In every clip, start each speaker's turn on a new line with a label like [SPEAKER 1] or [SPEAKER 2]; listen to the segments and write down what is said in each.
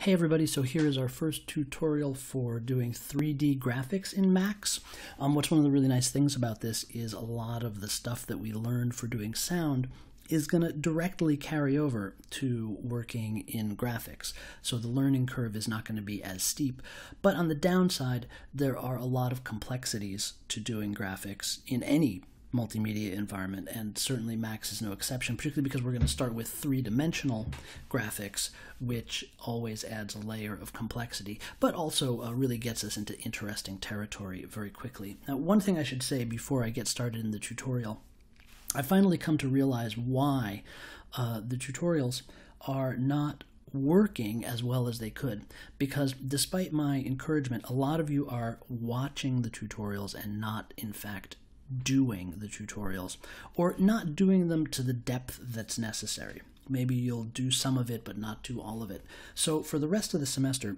[SPEAKER 1] Hey everybody, so here is our first tutorial for doing 3D graphics in Max. Um, what's one of the really nice things about this is a lot of the stuff that we learned for doing sound is going to directly carry over to working in graphics. So the learning curve is not going to be as steep. But on the downside, there are a lot of complexities to doing graphics in any multimedia environment, and certainly Max is no exception, particularly because we're going to start with three dimensional graphics, which always adds a layer of complexity, but also uh, really gets us into interesting territory very quickly. Now, one thing I should say before I get started in the tutorial I finally come to realize why uh, the tutorials are not working as well as they could because despite my encouragement a lot of you are watching the tutorials and not in fact doing the tutorials or not doing them to the depth that's necessary. Maybe you'll do some of it but not do all of it. So for the rest of the semester,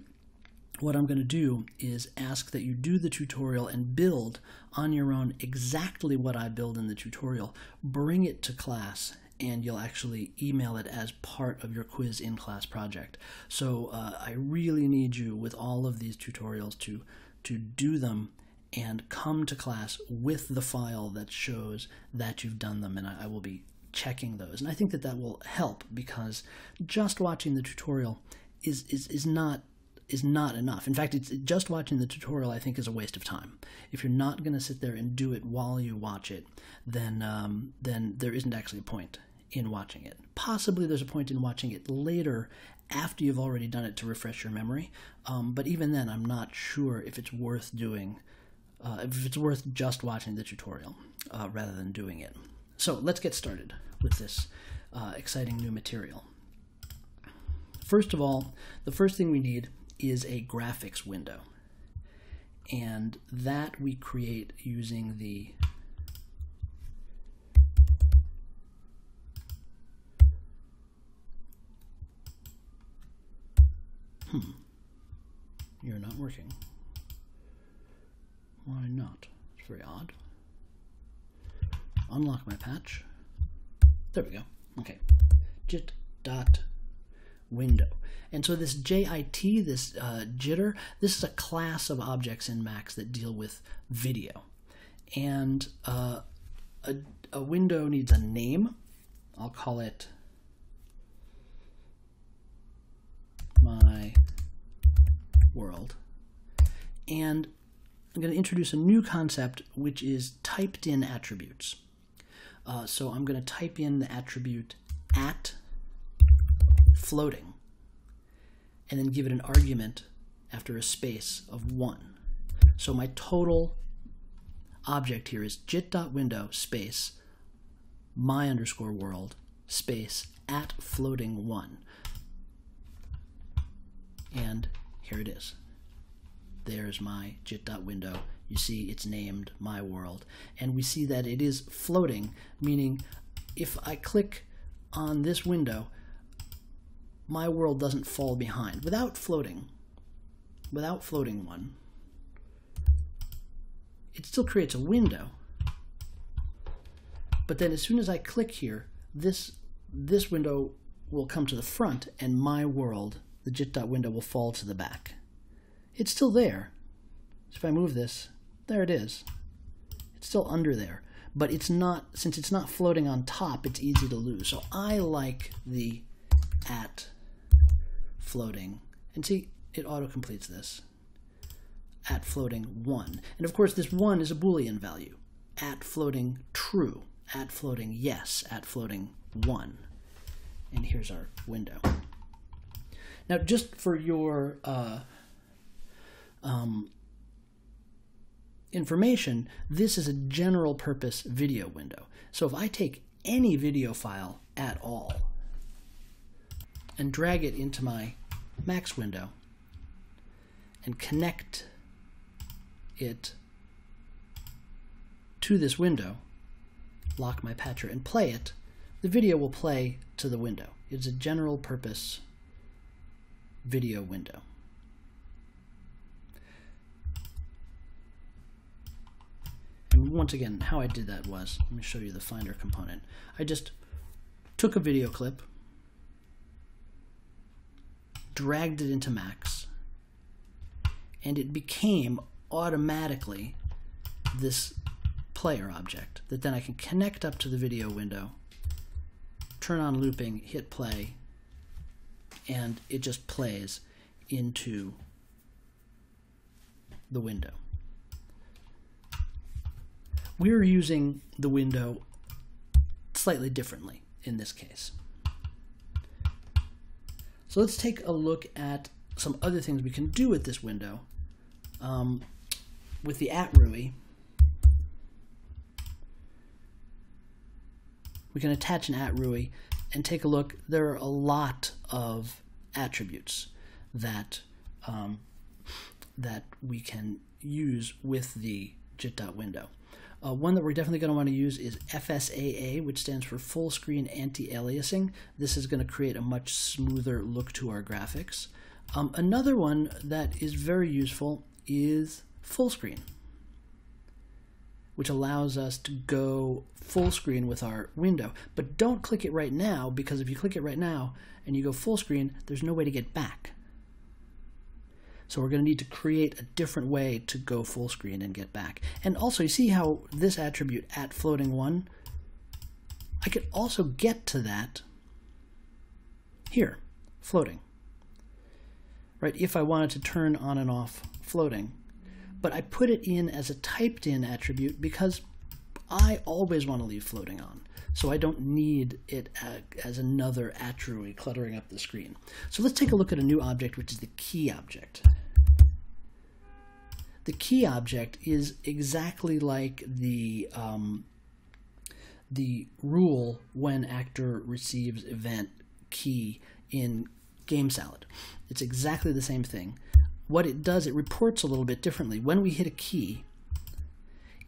[SPEAKER 1] what I'm going to do is ask that you do the tutorial and build on your own exactly what I build in the tutorial. Bring it to class and you'll actually email it as part of your quiz in class project. So uh, I really need you with all of these tutorials to to do them and come to class with the file that shows that you've done them, and I, I will be checking those. And I think that that will help because just watching the tutorial is, is, is not is not enough. In fact, it's just watching the tutorial I think is a waste of time. If you're not going to sit there and do it while you watch it, then um, then there isn't actually a point in watching it. Possibly there's a point in watching it later after you've already done it to refresh your memory. Um, but even then, I'm not sure if it's worth doing uh, if it's worth just watching the tutorial uh, rather than doing it. So let's get started with this uh, exciting new material. First of all, the first thing we need is a graphics window. And that we create using the Hmm. You're not working. Why not? It's very odd. Unlock my patch. There we go. Okay. Jit dot window. And so this JIT, this uh, jitter, this is a class of objects in Max that deal with video. And uh, a, a window needs a name. I'll call it my world. And I'm going to introduce a new concept, which is typed in attributes. Uh, so I'm going to type in the attribute at floating and then give it an argument after a space of 1. So my total object here is jit.window space my underscore world space at floating 1. And here it is there's my jit.window. You see it's named my world. And we see that it is floating, meaning if I click on this window, my world doesn't fall behind. Without floating, without floating one, it still creates a window. But then as soon as I click here, this, this window will come to the front and my world, the jit.window, will fall to the back it's still there. So if I move this, there it is. It's still under there. But it's not, since it's not floating on top, it's easy to lose. So I like the at floating. And see, it auto-completes this. At floating 1. And of course, this 1 is a Boolean value. At floating true. At floating yes. At floating 1. And here's our window. Now, just for your uh, um, information, this is a general purpose video window. So if I take any video file at all and drag it into my Max window and connect it to this window, lock my patcher and play it, the video will play to the window. It's a general purpose video window. Once again, how I did that was, let me show you the Finder component. I just took a video clip, dragged it into Max, and it became automatically this player object that then I can connect up to the video window, turn on looping, hit play, and it just plays into the window. We're using the window slightly differently in this case. So let's take a look at some other things we can do with this window. Um, with the attrui, we can attach an attrui and take a look. There are a lot of attributes that um, that we can use with the JIT.window. Uh, one that we're definitely going to want to use is FSAA, which stands for Full Screen Anti-Aliasing. This is going to create a much smoother look to our graphics. Um, another one that is very useful is full screen, which allows us to go full screen with our window. But don't click it right now, because if you click it right now and you go full screen, there's no way to get back. So we're going to need to create a different way to go full screen and get back. And also, you see how this attribute at floating one, I could also get to that here, floating. Right, if I wanted to turn on and off floating. But I put it in as a typed in attribute because I always want to leave floating on. So I don't need it uh, as another attribute cluttering up the screen. So let's take a look at a new object, which is the key object. The key object is exactly like the um, the rule when actor receives event key in GameSalad. It's exactly the same thing. What it does, it reports a little bit differently. When we hit a key,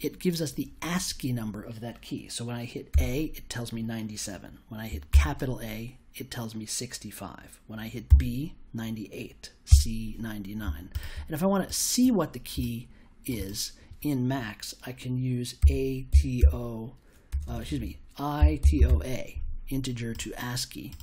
[SPEAKER 1] it gives us the ASCII number of that key. So when I hit A, it tells me 97. When I hit capital A, it tells me 65. When I hit B, 98. C, 99. And if I want to see what the key is in Max, I can use ATO, uh, excuse me, ITOA, integer to ASCII.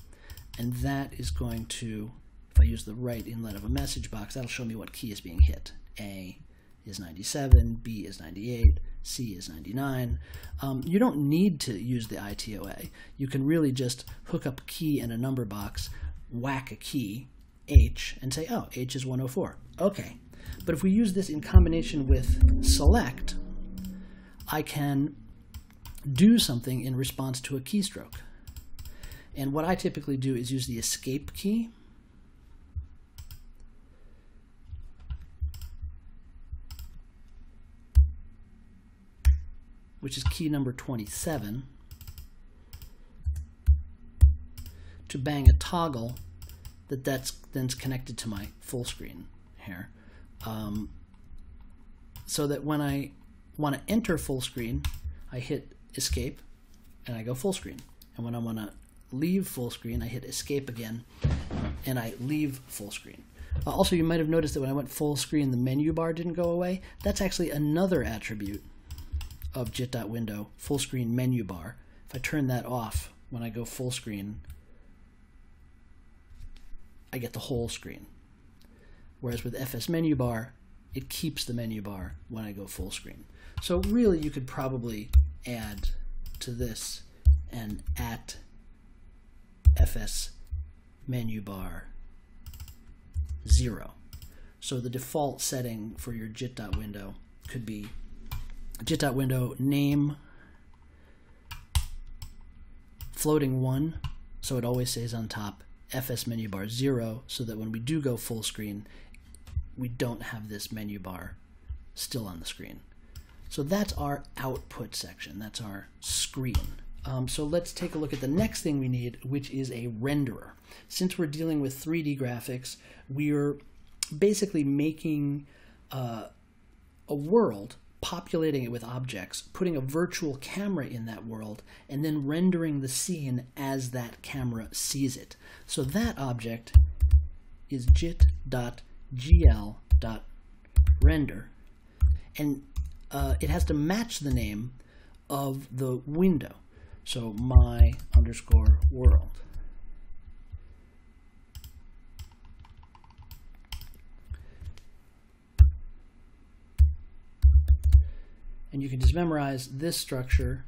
[SPEAKER 1] And that is going to, if I use the right inlet of a message box, that'll show me what key is being hit. A is 97, B is 98, C is 99. Um, you don't need to use the ITOA. You can really just hook up a key in a number box, whack a key, H, and say, oh, H is 104. Okay. But if we use this in combination with select, I can do something in response to a keystroke. And what I typically do is use the escape key which is key number 27, to bang a toggle that that's then's connected to my full screen here. Um, so that when I want to enter full screen, I hit escape and I go full screen. And when I want to leave full screen, I hit escape again and I leave full screen. Uh, also, you might have noticed that when I went full screen, the menu bar didn't go away. That's actually another attribute of JIT.window full screen menu bar. If I turn that off when I go full screen, I get the whole screen. Whereas with FS menu bar, it keeps the menu bar when I go full screen. So really you could probably add to this an at FS menu bar 0. So the default setting for your JIT.window could be JIT.window name floating 1, so it always stays on top, FS menu bar 0, so that when we do go full screen, we don't have this menu bar still on the screen. So that's our output section, that's our screen. Um, so let's take a look at the next thing we need, which is a renderer. Since we're dealing with 3D graphics, we're basically making uh, a world populating it with objects, putting a virtual camera in that world, and then rendering the scene as that camera sees it. So that object is jit.gl.render, and uh, it has to match the name of the window. So my underscore world. And you can just memorize this structure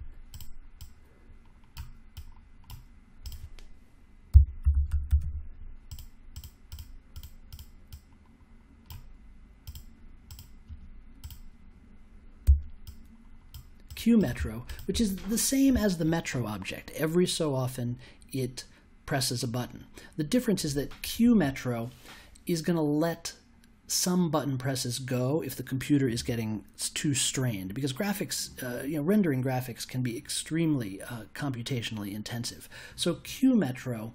[SPEAKER 1] QMetro, which is the same as the Metro object. Every so often it presses a button. The difference is that QMetro is going to let some button presses go if the computer is getting too strained because graphics, uh, you know, rendering graphics can be extremely uh, computationally intensive. So QMetro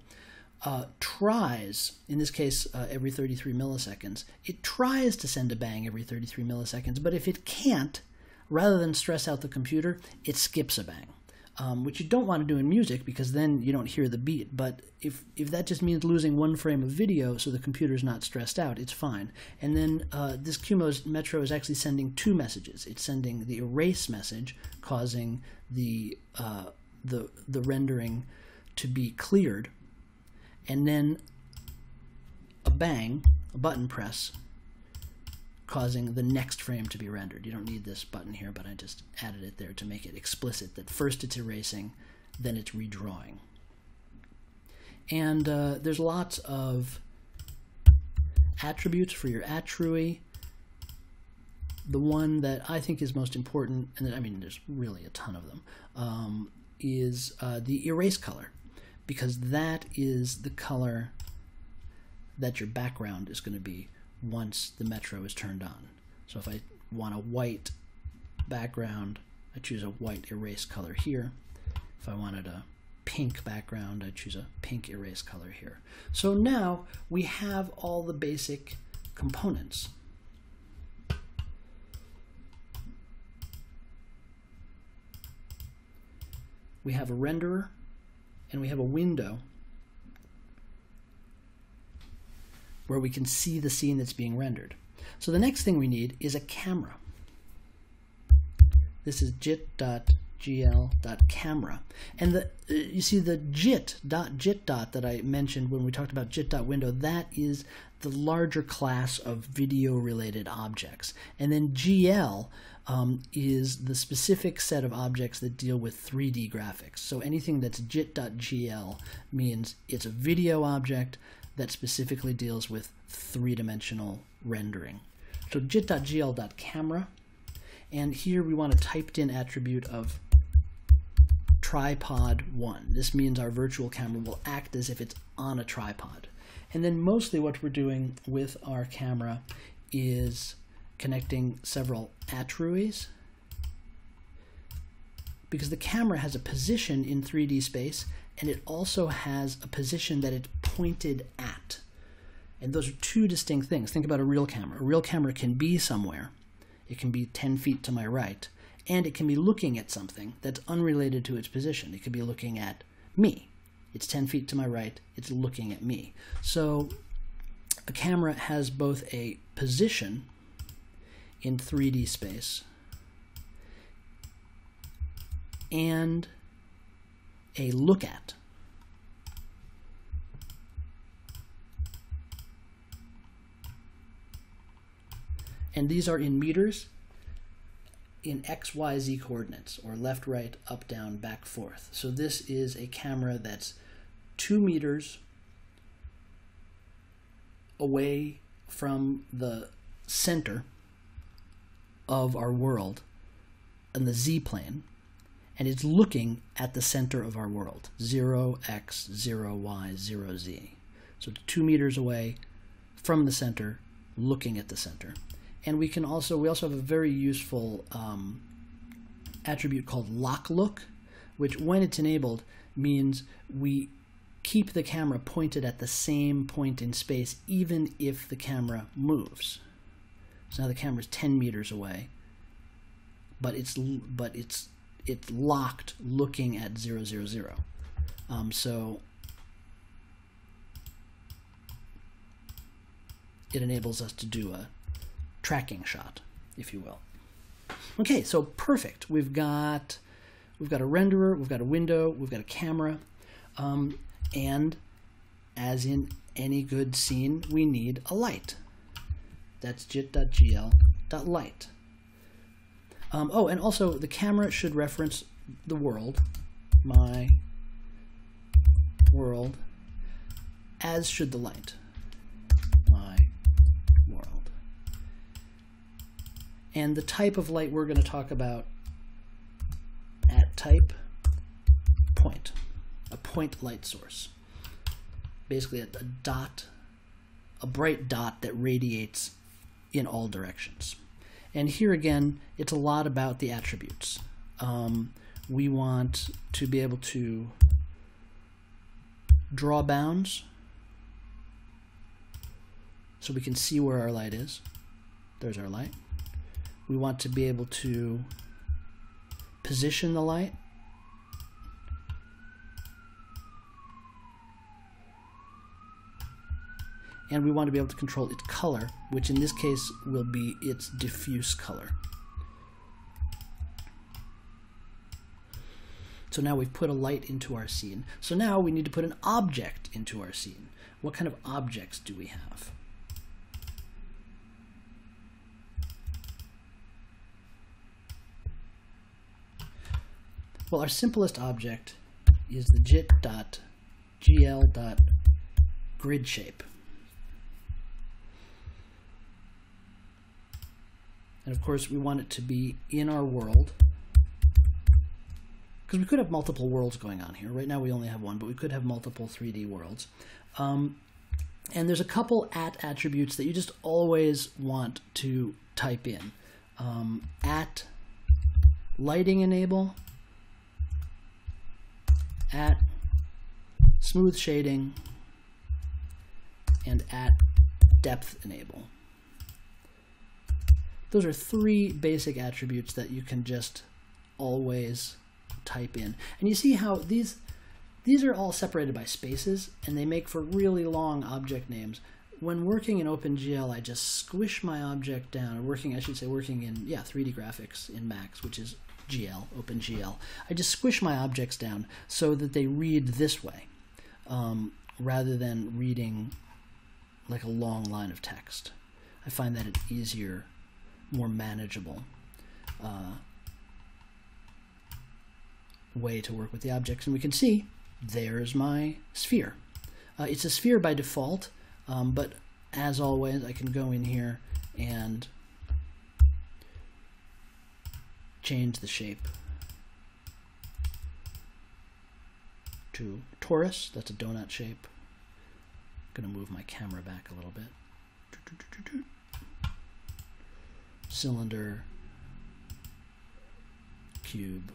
[SPEAKER 1] uh, tries, in this case, uh, every 33 milliseconds, it tries to send a bang every 33 milliseconds, but if it can't, rather than stress out the computer, it skips a bang. Um, which you don't want to do in music because then you don't hear the beat. But if if that just means losing one frame of video so the computer's not stressed out, it's fine. And then uh, this QMOS Metro is actually sending two messages. It's sending the erase message, causing the uh, the the rendering to be cleared, and then a bang, a button press, causing the next frame to be rendered. You don't need this button here, but I just added it there to make it explicit that first it's erasing, then it's redrawing. And uh, there's lots of attributes for your attrui. The one that I think is most important, and I mean there's really a ton of them, um, is uh, the erase color, because that is the color that your background is going to be once the metro is turned on. So if I want a white background, I choose a white erase color here. If I wanted a pink background, I choose a pink erase color here. So now we have all the basic components. We have a renderer and we have a window where we can see the scene that's being rendered. So the next thing we need is a camera. This is jit.gl.camera. And the, uh, you see the jit.jit dot that I mentioned when we talked about jit.window, that is the larger class of video related objects. And then GL um, is the specific set of objects that deal with 3D graphics. So anything that's jit.gl means it's a video object that specifically deals with three-dimensional rendering. So jit.gl.camera, and here we want a typed in attribute of tripod 1. This means our virtual camera will act as if it's on a tripod. And then mostly what we're doing with our camera is connecting several attruis because the camera has a position in 3D space and it also has a position that it's pointed at. And those are two distinct things. Think about a real camera. A real camera can be somewhere. It can be 10 feet to my right, and it can be looking at something that's unrelated to its position. It could be looking at me. It's 10 feet to my right, it's looking at me. So a camera has both a position in 3D space and a look at. And these are in meters in X, Y, Z coordinates, or left, right, up, down, back, forth. So this is a camera that's two meters away from the center of our world in the Z plane and it's looking at the center of our world 0x, 0y, 0z. So two meters away from the center, looking at the center. And we can also, we also have a very useful um, attribute called lock look, which when it's enabled means we keep the camera pointed at the same point in space even if the camera moves. So now the camera is 10 meters away, but it's but it's it's locked looking at 000. Um, so it enables us to do a tracking shot, if you will. Okay, so perfect. We've got we've got a renderer, we've got a window, we've got a camera, um, and as in any good scene, we need a light. That's jit.gl.light. Um, oh, and also the camera should reference the world, my world, as should the light, And the type of light we're going to talk about at type point, a point light source. Basically, a, a dot, a bright dot that radiates in all directions. And here again, it's a lot about the attributes. Um, we want to be able to draw bounds so we can see where our light is. There's our light. We want to be able to position the light. And we want to be able to control its color, which in this case will be its diffuse color. So now we've put a light into our scene. So now we need to put an object into our scene. What kind of objects do we have? Well, our simplest object is the jit.gl.gridshape. And of course, we want it to be in our world because we could have multiple worlds going on here. Right now we only have one, but we could have multiple 3D worlds. Um, and there's a couple at attributes that you just always want to type in. Um, at lighting enable, at smooth shading, and at depth enable. Those are three basic attributes that you can just always type in. And you see how these these are all separated by spaces and they make for really long object names. When working in OpenGL, I just squish my object down, or working, I should say, working in, yeah, 3D graphics in Max, which is GL, OpenGL. I just squish my objects down so that they read this way, um, rather than reading like a long line of text. I find that it's easier, more manageable. Uh, way to work with the objects. And we can see there's my sphere. Uh, it's a sphere by default, um, but as always, I can go in here and change the shape to torus. That's a donut shape. I'm going to move my camera back a little bit. Cylinder, cube,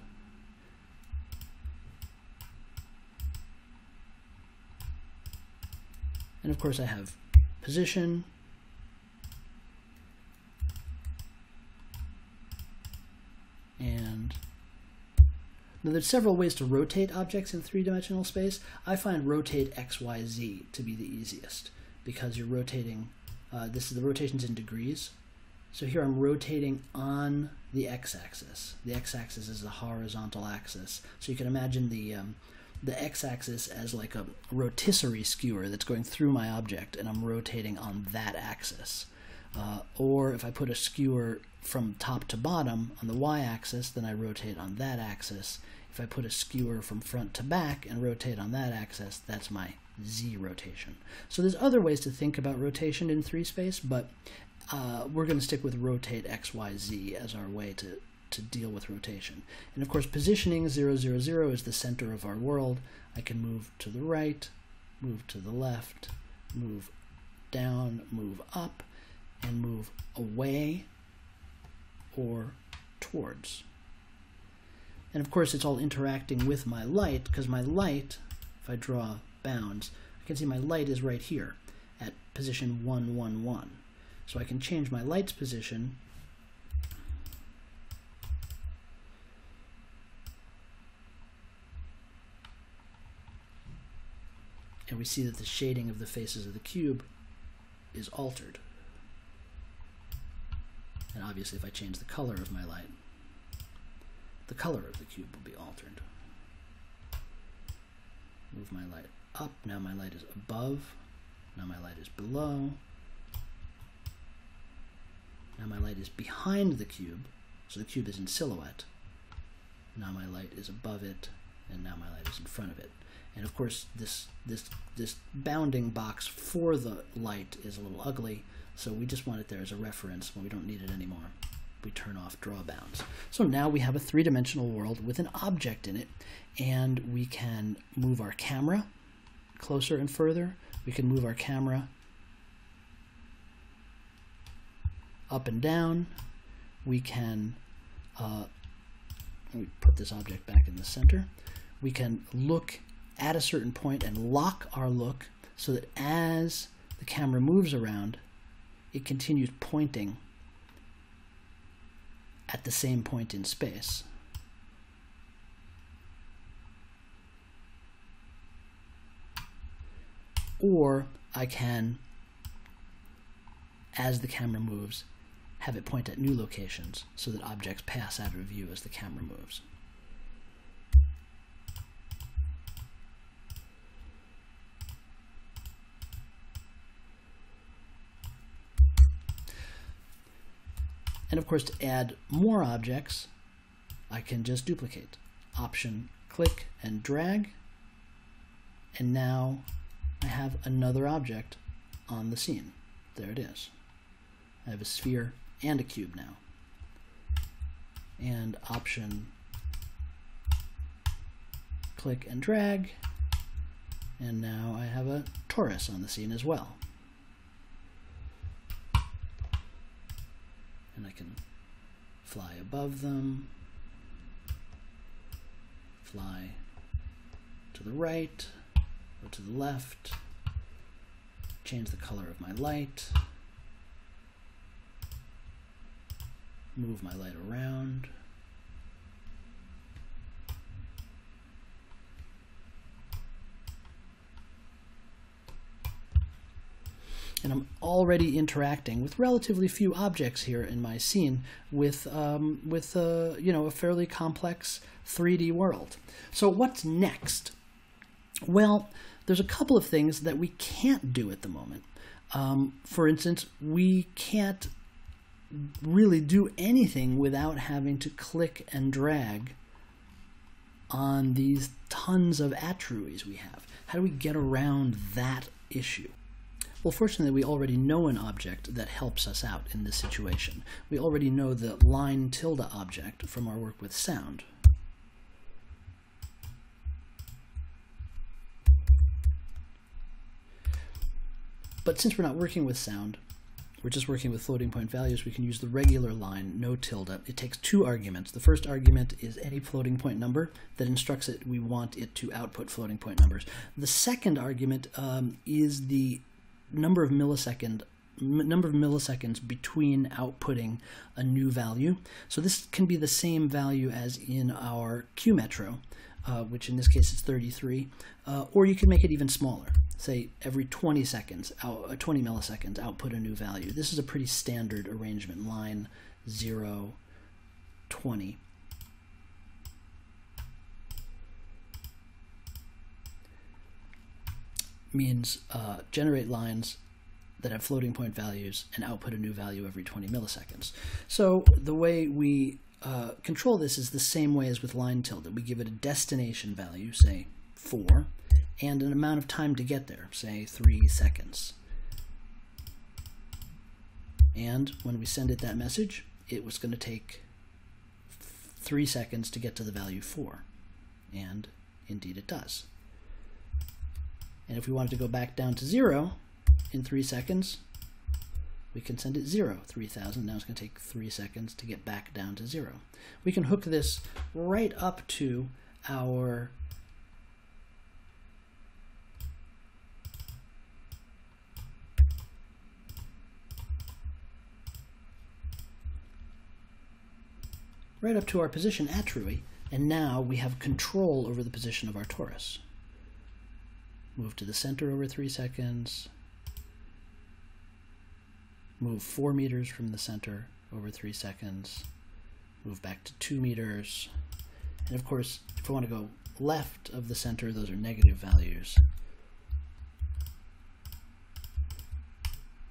[SPEAKER 1] And of course I have position, and now there's several ways to rotate objects in three-dimensional space. I find rotate XYZ to be the easiest because you're rotating, uh, this is the rotations in degrees. So here I'm rotating on the x-axis. The x-axis is the horizontal axis. So you can imagine the um, the x-axis as like a rotisserie skewer that's going through my object and I'm rotating on that axis. Uh, or if I put a skewer from top to bottom on the y-axis, then I rotate on that axis. If I put a skewer from front to back and rotate on that axis, that's my z rotation. So there's other ways to think about rotation in 3 space, but uh, we're going to stick with rotate x, y, z as our way to, to deal with rotation. And of course, positioning 0, 0, 0 is the center of our world. I can move to the right, move to the left, move down, move up, and move away or towards. And of course, it's all interacting with my light, because my light, if I draw bounds, I can see my light is right here at position 111. So I can change my light's position and we see that the shading of the faces of the cube is altered. And obviously if I change the color of my light, the color of the cube will be altered. Move my light up, now my light is above, now my light is below, now my light is behind the cube, So the cube is in silhouette. Now my light is above it, and now my light is in front of it. And of course, this this this bounding box for the light is a little ugly, so we just want it there as a reference when we don't need it anymore. We turn off draw bounds. So now we have a three-dimensional world with an object in it, and we can move our camera closer and further. We can move our camera up and down. We can uh, put this object back in the center. We can look at a certain point and lock our look so that as the camera moves around, it continues pointing at the same point in space. Or I can, as the camera moves, have it point at new locations so that objects pass out of view as the camera moves. And of course, to add more objects, I can just duplicate. Option, click, and drag. And now I have another object on the scene. There it is. I have a sphere and a cube now. And option, click and drag. And now I have a torus on the scene as well. I can fly above them, fly to the right or to the left, change the color of my light, move my light around. And I'm already interacting with relatively few objects here in my scene with um, with uh, you know a fairly complex 3D world. So what's next? Well, there's a couple of things that we can't do at the moment. Um, for instance, we can't really do anything without having to click and drag on these tons of attruis we have. How do we get around that issue? Well, fortunately, we already know an object that helps us out in this situation. We already know the line tilde object from our work with sound. But since we're not working with sound, we're just working with floating point values, we can use the regular line, no tilde. It takes two arguments. The first argument is any floating point number that instructs it we want it to output floating point numbers. The second argument um, is the number of millisecond number of milliseconds between outputting a new value. So this can be the same value as in our QMetro, uh, which in this case is 33, uh, or you can make it even smaller say every 20 seconds, out, uh, 20 milliseconds, output a new value. This is a pretty standard arrangement, line 0, 20. Means uh, generate lines that have floating point values and output a new value every 20 milliseconds. So the way we uh, control this is the same way as with line tilde. We give it a destination value, say 4, and an amount of time to get there, say three seconds. And when we send it that message, it was going to take three seconds to get to the value four. And indeed it does. And if we wanted to go back down to zero in three seconds, we can send it zero, 3000. Now it's going to take three seconds to get back down to zero. We can hook this right up to our right up to our position attrui, and now we have control over the position of our torus. Move to the center over three seconds. Move four meters from the center over three seconds. Move back to two meters. And of course, if I want to go left of the center, those are negative values.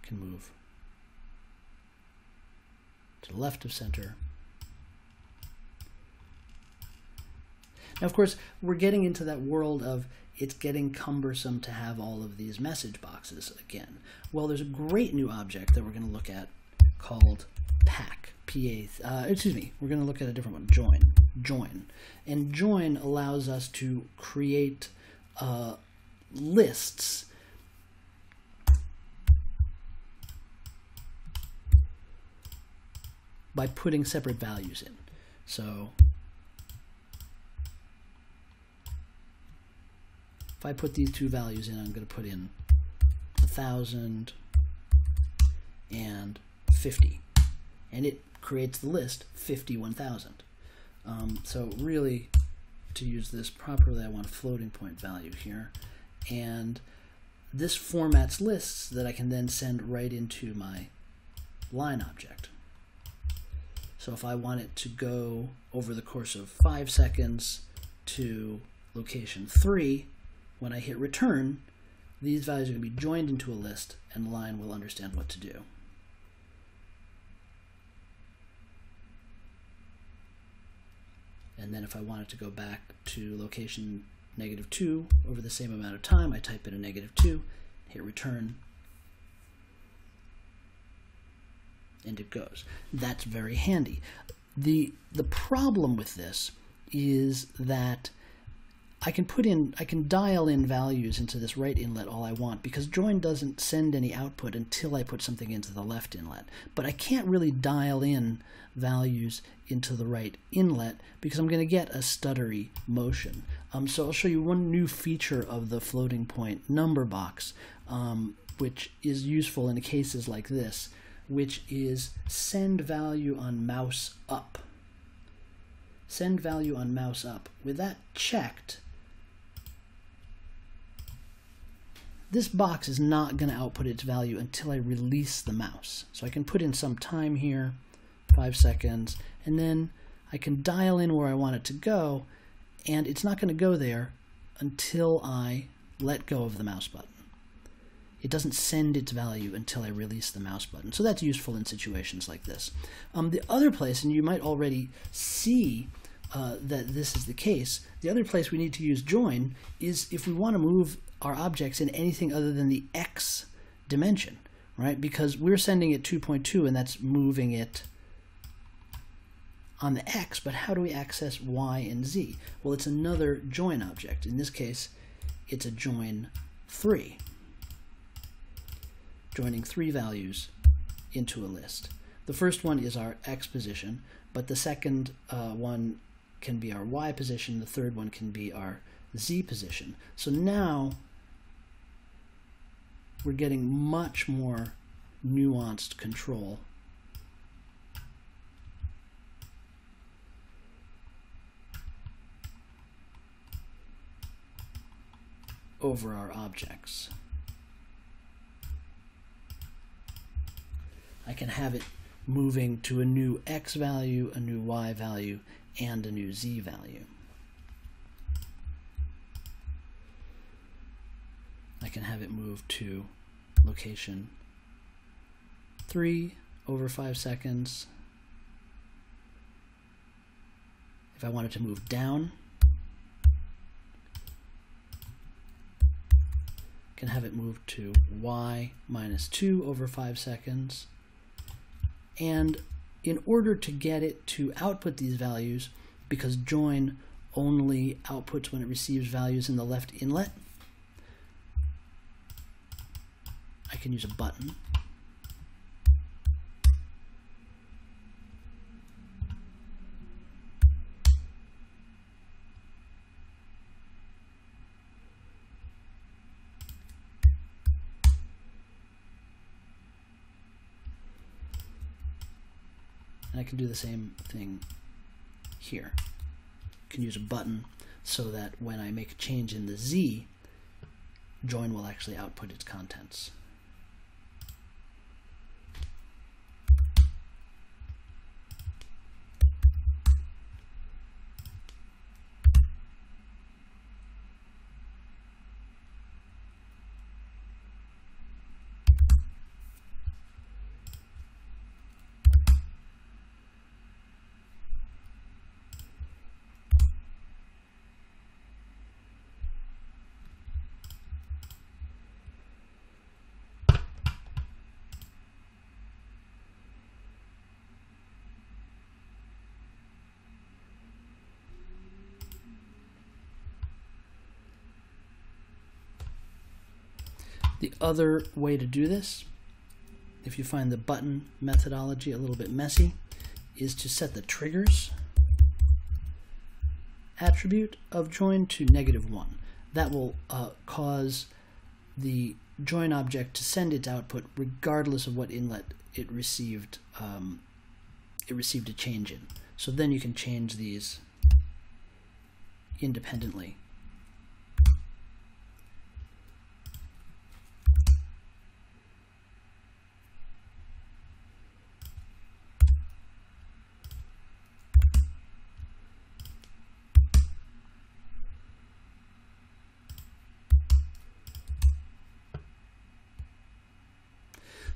[SPEAKER 1] Can move to the left of center. Now, of course, we're getting into that world of it's getting cumbersome to have all of these message boxes again. Well, there's a great new object that we're going to look at called pack. PA, uh, excuse me, we're going to look at a different one, join. Join. And join allows us to create uh, lists by putting separate values in. So if I put these two values in, I'm going to put in 1,000 and 50. And it creates the list 51,000. Um, so really, to use this properly, I want a floating point value here. And this formats lists that I can then send right into my line object. So if I want it to go over the course of five seconds to location three, when I hit return, these values are going to be joined into a list and line will understand what to do. And then if I wanted to go back to location negative 2 over the same amount of time, I type in a negative 2, hit return, and it goes. That's very handy. The, the problem with this is that I can put in, I can dial in values into this right inlet all I want because join doesn't send any output until I put something into the left inlet. But I can't really dial in values into the right inlet because I'm going to get a stuttery motion. Um, so I'll show you one new feature of the floating point number box, um, which is useful in cases like this, which is send value on mouse up. Send value on mouse up. With that checked, this box is not going to output its value until I release the mouse. So I can put in some time here, five seconds, and then I can dial in where I want it to go, and it's not going to go there until I let go of the mouse button. It doesn't send its value until I release the mouse button. So that's useful in situations like this. Um, the other place, and you might already see uh, that this is the case, the other place we need to use join is if we want to move our objects in anything other than the x dimension, right? Because we're sending it 2.2 and that's moving it on the x, but how do we access y and z? Well, it's another join object. In this case, it's a join 3, joining three values into a list. The first one is our x position, but the second uh, one can be our y position, the third one can be our z position. So now we're getting much more nuanced control over our objects. I can have it moving to a new x value, a new y value, and a new z value. I can have it move to location 3 over 5 seconds. If I wanted to move down, can have it move to y minus 2 over 5 seconds. And in order to get it to output these values, because join only outputs when it receives values in the left inlet, I can use a button. And I can do the same thing here. Can use a button so that when I make a change in the Z, join will actually output its contents. The other way to do this, if you find the button methodology a little bit messy, is to set the triggers attribute of join to negative 1. That will uh, cause the join object to send its output regardless of what inlet it received um, it received a change in. So then you can change these independently.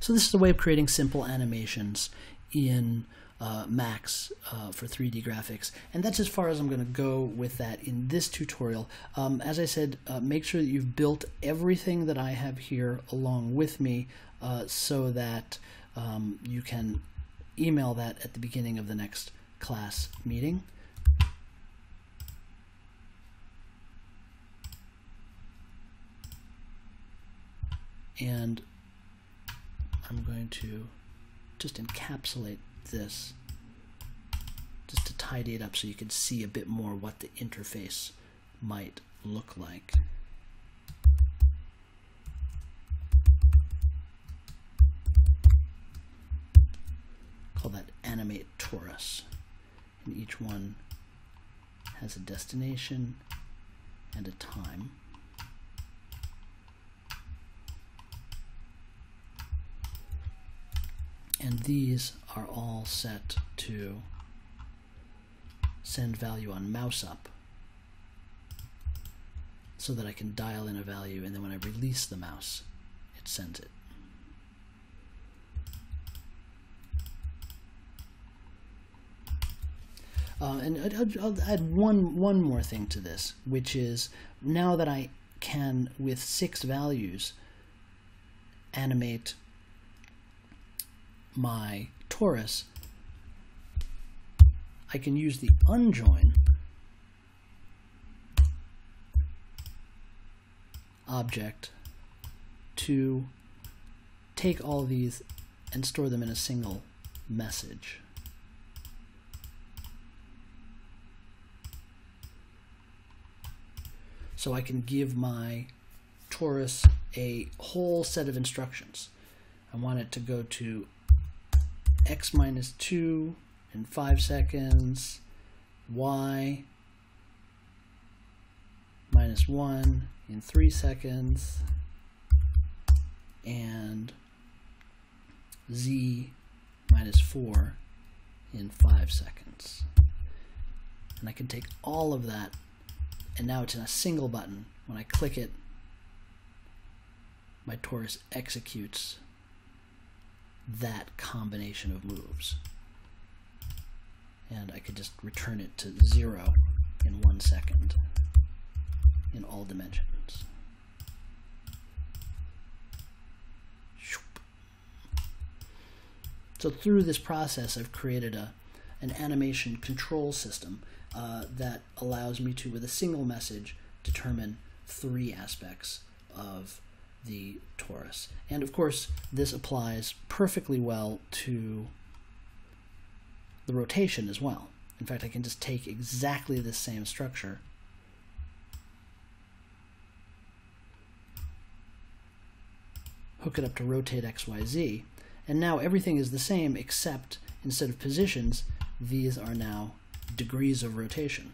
[SPEAKER 1] So this is a way of creating simple animations in uh, Max uh, for 3D graphics. And that's as far as I'm going to go with that in this tutorial. Um, as I said, uh, make sure that you've built everything that I have here along with me uh, so that um, you can email that at the beginning of the next class meeting. And I'm going to just encapsulate this just to tidy it up so you can see a bit more what the interface might look like. Call that animate torus. And each one has a destination and a time. And these are all set to send value on mouse up so that I can dial in a value and then when I release the mouse it sends it. Uh, and I'll, I'll add one one more thing to this, which is now that I can with six values animate my torus, I can use the unjoin object to take all these and store them in a single message. So I can give my torus a whole set of instructions. I want it to go to x minus 2 in 5 seconds, y minus 1 in 3 seconds, and z minus 4 in 5 seconds. And I can take all of that, and now it's in a single button. When I click it, my torus executes that combination of moves. And I could just return it to zero in one second in all dimensions. So through this process, I've created a, an animation control system uh, that allows me to, with a single message, determine three aspects of the torus. And of course, this applies perfectly well to the rotation as well. In fact, I can just take exactly the same structure hook it up to rotate XYZ, and now everything is the same except instead of positions, these are now degrees of rotation.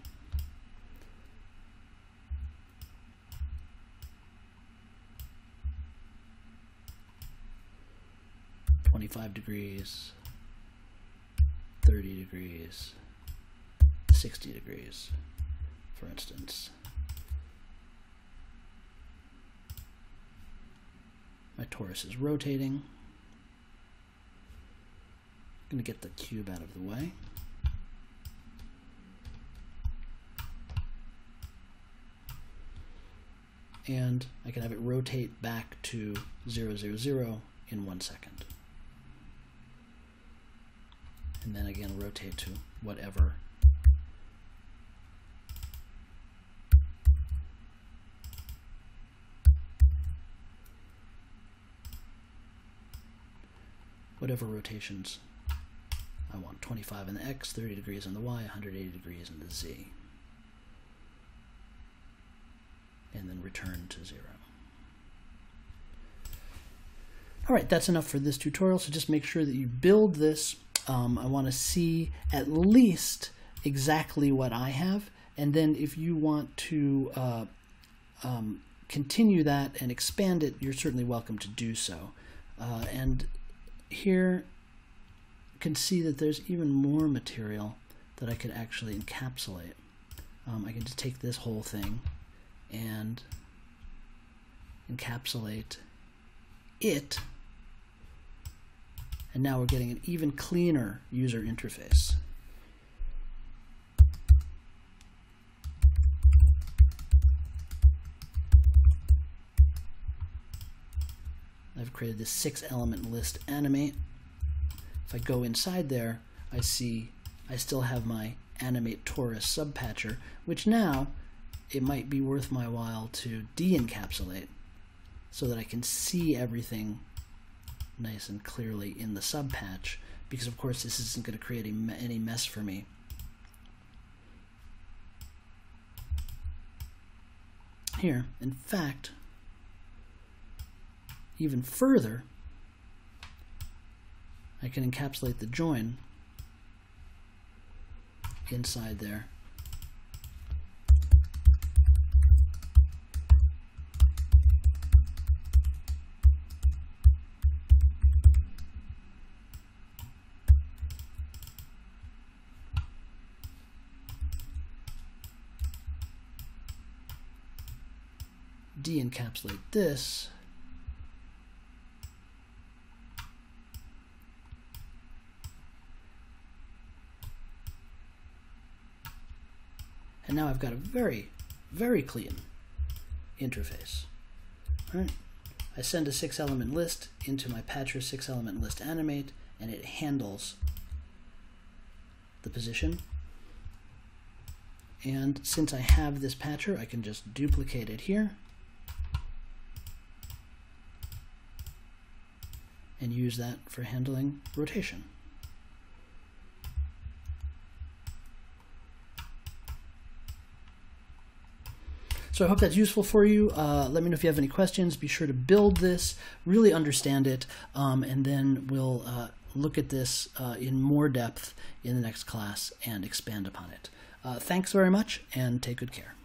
[SPEAKER 1] 25 degrees, 30 degrees, 60 degrees, for instance. My torus is rotating. I'm going to get the cube out of the way. And I can have it rotate back to 0, 0, 0 in one second and then again rotate to whatever whatever rotations I want 25 in the x, 30 degrees in the y, 180 degrees in the z. And then return to zero. All right, that's enough for this tutorial. So just make sure that you build this. Um, I want to see at least exactly what I have. And then if you want to uh, um, continue that and expand it, you're certainly welcome to do so. Uh, and here you can see that there's even more material that I could actually encapsulate. Um, I can just take this whole thing and encapsulate it. And now we're getting an even cleaner user interface. I've created this six element list animate. If I go inside there, I see I still have my animate torus subpatcher, which now it might be worth my while to de-encapsulate so that I can see everything nice and clearly in the subpatch because of course this isn't going to create any mess for me. Here, in fact, even further, I can encapsulate the join inside there. De-encapsulate this And now I've got a very, very clean interface. All right. I send a six element list into my patcher six element list animate and it handles the position. And since I have this patcher, I can just duplicate it here use that for handling rotation. So I hope that's useful for you. Uh, let me know if you have any questions. Be sure to build this, really understand it, um, and then we'll uh, look at this uh, in more depth in the next class and expand upon it. Uh, thanks very much, and take good care.